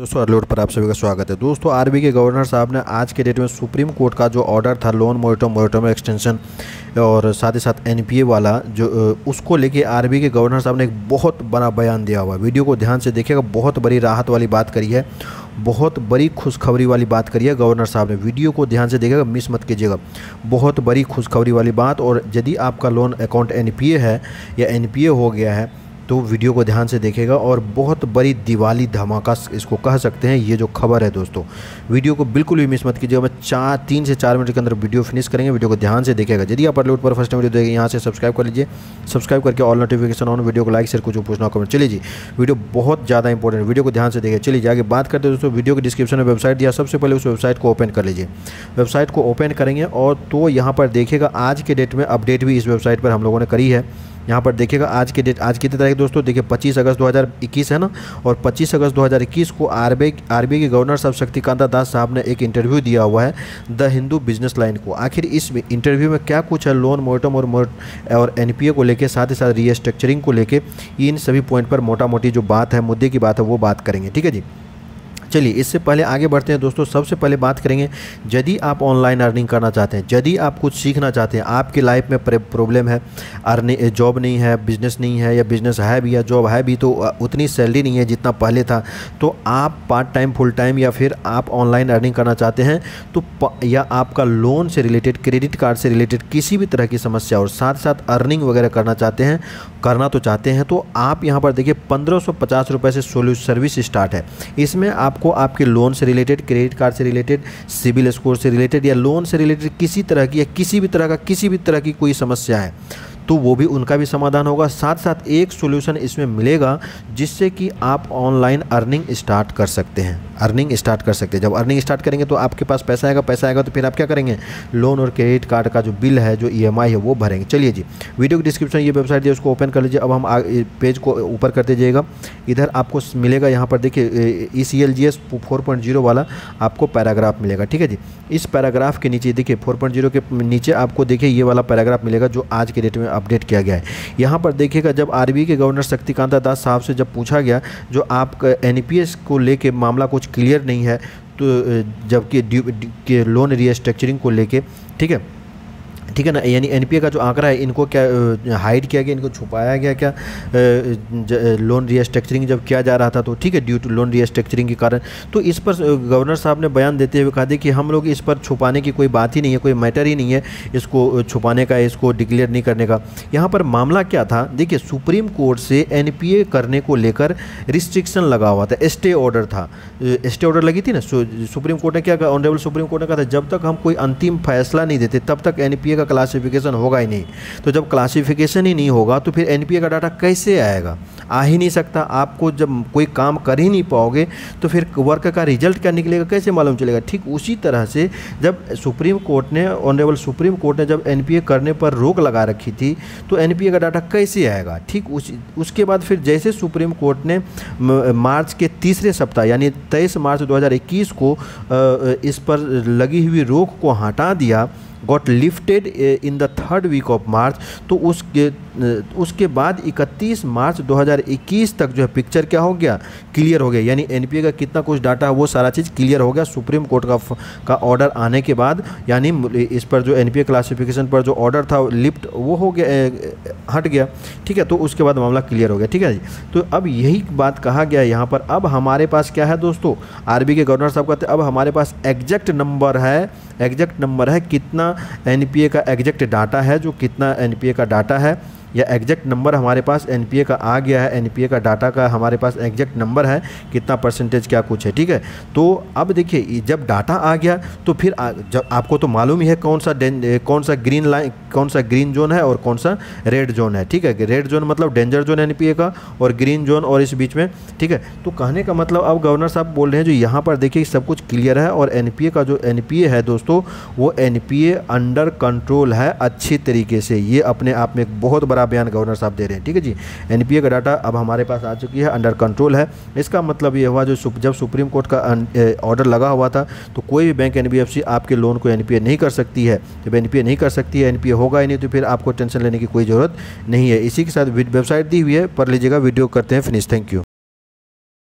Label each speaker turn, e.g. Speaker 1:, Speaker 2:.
Speaker 1: दोस्तों अर्लोड पर आप सभी का स्वागत है। दोस्तों, आरबी के गवर्नर साहब ने आज के डेट में सुप्रीम कोर्ट का जो ऑर्डर था लोन मोरिटम मोरिटम एक्सटेंशन और साथ ही साथ एनपीए वाला, जो उसको लेके आरबी के गवर्नर साहब ने एक बहुत बड़ा बयान दिया हुआ वीडियो को ध्यान से देखिएगा, बहुत बड़ी राहत वाली बात करी है, बहुत बड़ी खुशखबरी वाली बात करी है गवर्नर साहब ने। वीडियो को ध्यान से देखिएगा मिस मत कीजिएगा। बहुत बड़ी खुशखबरी वाली बात और यदि आपका लोन अकाउंट एनपीए है या एनपीए हो गया है तो वीडियो को ध्यान से देखेगा और बहुत बड़ी दिवाली धमाका इसको कह सकते हैं, ये जो खबर है दोस्तों। वीडियो को बिल्कुल भी मिस मत कीजिएगा। मैं चार, तीन से चार मिनट के अंदर वीडियो फिनिश करेंगे, वीडियो को ध्यान से देखेगा। यदि आप अपलोड पर फ़र्स्ट टाइम वीडियो देखेंगे, यहाँ से सब्सक्राइब कर लीजिए। सब्सक्राइब करके ऑल नोटिफिकेशन ऑन वीडियो को लाइक शेयर कुछ पूछना कमेंट चलिए जी, वीडियो बहुत ज़्यादा इंपॉर्टेंट वीडियो को ध्यान से देखिए चलिए आगे बात करते हैं दोस्तों। वीडियो के डिस्क्रिप्शन में वेबसाइट दिया। सबसे पहले उस वेबसाइट को ओपन कर लीजिए। वेबसाइट को ओपन करेंगे और तो यहाँ पर देखेगा आज के डेट में अपडेट भी इस वेबसाइट पर हम लोगों ने करी है। यहाँ पर देखिएगा, आज की डेट आज कितनी तारीख दोस्तों? देखिए 25 अगस्त 2021 है ना? और 25 अगस्त 2021 को आरबीआई आरबीआई के गवर्नर साहब शक्तिकांता दास साहब ने एक इंटरव्यू दिया हुआ है, द हिंदू बिज़नेस लाइन को। आखिर इस इंटरव्यू में क्या कुछ है? लोन मोटम और मोट और एन को लेकर साथ ही साथ रीस्ट्रक्चरिंग को लेकर इन सभी पॉइंट पर मोटा मोटी जो बात है, मुद्दे की बात है, वो बात करेंगे। ठीक है जी? चलिए, इससे पहले आगे बढ़ते हैं दोस्तों। सबसे पहले बात करेंगे, यदि आप ऑनलाइन अर्निंग करना चाहते हैं, यदि आप कुछ सीखना चाहते हैं, आपकी लाइफ में प्रॉब्लम है अर्निंग जॉब नहीं है बिज़नेस नहीं है, या बिज़नेस है भी, या जॉब है भी तो उतनी सैलरी नहीं है जितना पहले था तो आप पार्ट टाइम फुल टाइम या फिर आप ऑनलाइन अर्निंग करना चाहते हैं तो या आपका लोन से रिलेटेड क्रेडिट कार्ड से रिलेटेड किसी भी तरह की समस्या और साथ साथ अर्निंग वगैरह करना चाहते हैं, करना तो चाहते हैं तो आप यहाँ पर देखिए, पंद्रह सौ से सर्विस स्टार्ट है। इसमें आप आपको आपके लोन से रिलेटेड क्रेडिट कार्ड से रिलेटेड सिविल स्कोर से रिलेटेड या लोन से रिलेटेड किसी तरह की या किसी भी तरह का, किसी भी तरह की कोई समस्या है। तो वो भी उनका भी समाधान होगा। साथ साथ एक सोल्यूशन इसमें मिलेगा, जिससे कि आप ऑनलाइन अर्निंग स्टार्ट कर सकते हैं। अर्निंग स्टार्ट कर सकते हैं। जब अर्निंग स्टार्ट करेंगे तो आपके पास पैसा आएगा पैसा आएगा तो फिर आप क्या करेंगे? लोन और क्रेडिट कार्ड का जो बिल है, जो ईएमआई है, वो भरेंगे। चलिए जी वीडियो के डिस्क्रिप्शन ये वेबसाइट है, उसको ओपन कर लीजिए। अब हम पेज को ऊपर कर दीजिएगा। इधर आपको मिलेगा यहाँ पर, देखिए E C L G S four point zero वाला आपको पैराग्राफ मिलेगा। ठीक है जी? इस पैराग्राफ के नीचे, देखिए फोर पॉइंट ज़ीरो के नीचे आपको, देखिए, ये वाला पैराग्राफ मिलेगा, जो आज के डेट में अपडेट किया गया है। यहाँ पर देखिएगा, जब आर के गवर्नर शक्तिकांता दास साहब से जब पूछा गया, जो आप एन को लेकर मामला कुछ क्लियर नहीं है तो जबकि लोन रीस्ट्रक्चरिंग को लेके, ठीक है? ठीक है ना? यानी एनपीए का जो आंकड़ा है, इनको क्या हाइड किया गया, इनको छुपाया गया क्या? लोन रीस्ट्रक्चरिंग जब किया जा रहा था तो ठीक है ड्यू टू लोन रीस्ट्रक्चरिंग के कारण। तो इस पर गवर्नर साहब ने बयान देते हुए कहा कि हम लोग इस पर छुपाने की कोई बात ही नहीं है, कोई मैटर ही नहीं है इसको छुपाने का, इसको डिक्लेयर नहीं करने का। यहाँ पर मामला क्या था? देखिए, सुप्रीम कोर्ट से एनपीए करने को लेकर रिस्ट्रिक्शन लगा हुआ था स्टे ऑर्डर था। स्टे ऑर्डर लगी थी ना? सुप्रीम कोर्ट ने क्या ऑनरेबल सुप्रीम कोर्ट ने कहा था, जब तक हम कोई अंतिम फैसला नहीं देते, तब तक एनपीए का क्लासिफिकेशन होगा ही नहीं। तो जब क्लासिफिकेशन ही नहीं होगा तो फिर एनपीए का डाटा कैसे आएगा? आ ही नहीं सकता। आपको जब कोई काम कर ही नहीं पाओगे तो फिर वर्क का रिज़ल्ट क्या निकलेगा, कैसे मालूम चलेगा? ठीक उसी तरह से जब सुप्रीम कोर्ट ने ऑनरेबल सुप्रीम कोर्ट ने जब एनपीए करने पर रोक लगा रखी थी तो एनपीए का डाटा कैसे आएगा? ठीक उस, उसके बाद फिर जैसे सुप्रीम कोर्ट ने मार्च के तीसरे सप्ताह, यानी तेईस मार्च 2021 को इस पर लगी हुई रोक को हटा दिया got lifted in the third week of March तो uh, उसके बाद 31 मार्च 2021 तक जो है पिक्चर क्या हो गया? क्लियर हो गया। यानी एनपीए का कितना कुछ डाटा है वो सारा चीज़ क्लियर हो गया। सुप्रीम कोर्ट का का ऑर्डर आने के बाद, यानी इस पर जो एनपीए क्लासिफिकेशन पर जो ऑर्डर था लिफ्ट वो हो गया हट गया। ठीक है? तो उसके बाद मामला क्लियर हो गया। ठीक है जी? तो अब यही बात कहा गया यहाँ पर। अब हमारे पास क्या है दोस्तों? आरबी के गवर्नर साहब कहते अब हमारे पास एग्जैक्ट नंबर है एग्जैक्ट नंबर है कितना एनपीए का एग्जैक्ट डाटा है, जो कितना एनपीए का डाटा है। या एग्जैक्ट नंबर हमारे पास एनपीए का आ गया है एनपीए का डाटा का हमारे पास एग्जैक्ट नंबर है, कितना परसेंटेज क्या कुछ है, ठीक है? तो अब देखिए जब डाटा आ गया तो फिर जब आपको तो मालूम ही है कौन सा कौन सा ग्रीन लाइन कौन सा ग्रीन जोन है और कौन सा रेड जोन है, ठीक है? रेड जोन मतलब डेंजर जोन एन का और ग्रीन जोन और इस बीच में, ठीक है? तो कहने का मतलब अब गवर्नर साहब बोल रहे हैं, जो यहाँ पर देखिए, सब कुछ क्लियर है और एनपीए का जो एनपीए है दोस्तों, वो एनपीए अंडर कंट्रोल है अच्छी तरीके से। ये अपने आप में एक बहुत बड़ा बड़ा बयान गवर्नर साहब दे रहे हैं, ठीक है जी? एनपीए का डाटा अब हमारे पास आ चुकी है अंडर कंट्रोल है। इसका मतलब ये हुआ जो जब सुप्रीम कोर्ट का ऑर्डर लगा हुआ था तो कोई भी बैंक एन आपके लोन को एनपीए नहीं कर सकती है। जब एन नहीं कर सकती है एनपीए होगा ही नहीं तो फिर आपको टेंशन लेने की कोई ज़रूरत नहीं है। इसी के साथ वेबसाइट दी हुई है पढ़ लीजिएगा वीडियो करते हैं फिनिश थैंक यू